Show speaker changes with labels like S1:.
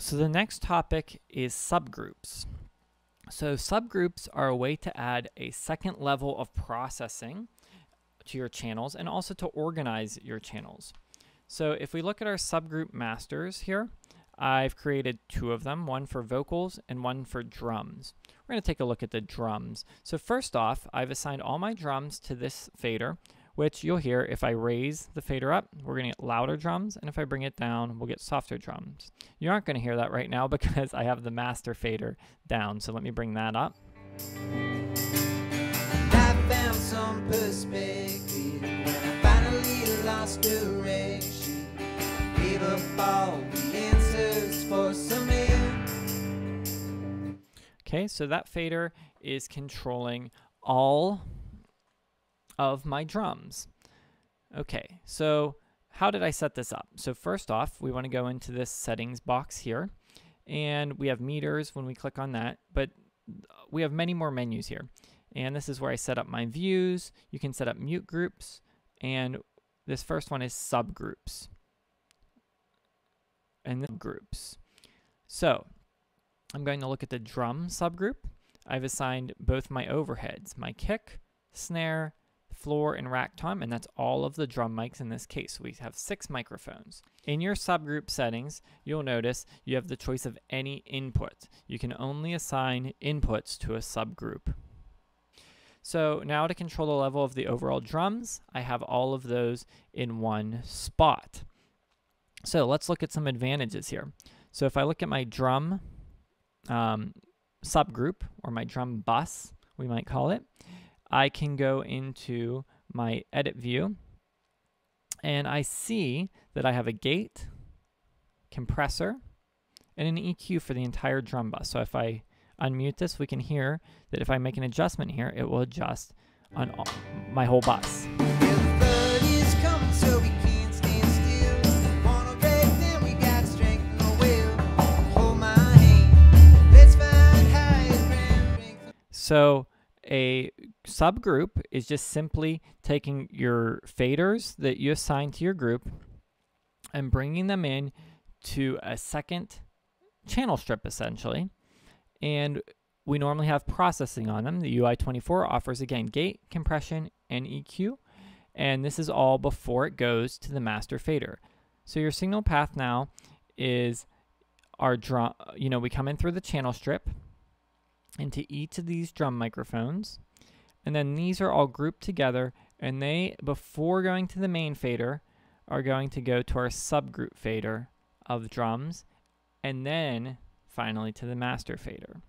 S1: So the next topic is subgroups. So subgroups are a way to add a second level of processing to your channels and also to organize your channels. So if we look at our subgroup masters here, I've created two of them, one for vocals and one for drums. We're going to take a look at the drums. So first off, I've assigned all my drums to this fader, which you'll hear if I raise the fader up, we're going to get louder drums, and if I bring it down, we'll get softer drums. You aren't going to hear that right now because I have the master fader down, so let me bring that up. Okay, so that fader is controlling all of my drums. Okay, so how did I set this up? So first off, we want to go into this settings box here, and we have meters when we click on that, but uh, we have many more menus here. And this is where I set up my views. You can set up mute groups, and this first one is subgroups. And the groups. So I'm going to look at the drum subgroup. I've assigned both my overheads, my kick, snare, floor, and rack tom, and that's all of the drum mics in this case. We have six microphones. In your subgroup settings, you'll notice you have the choice of any input. You can only assign inputs to a subgroup. So now to control the level of the overall drums, I have all of those in one spot. So let's look at some advantages here. So if I look at my drum um, subgroup or my drum bus, we might call it, I can go into my edit view and I see that I have a gate, compressor, and an EQ for the entire drum bus. So if I unmute this, we can hear that if I make an adjustment here, it will adjust on all, my whole bus. So a subgroup is just simply taking your faders that you assign to your group and bringing them in to a second channel strip essentially. And we normally have processing on them. The UI24 offers again gate, compression, and EQ. And this is all before it goes to the master fader. So your signal path now is our drum, you know, we come in through the channel strip into each of these drum microphones. And then these are all grouped together and they, before going to the main fader, are going to go to our subgroup fader of drums and then finally to the master fader.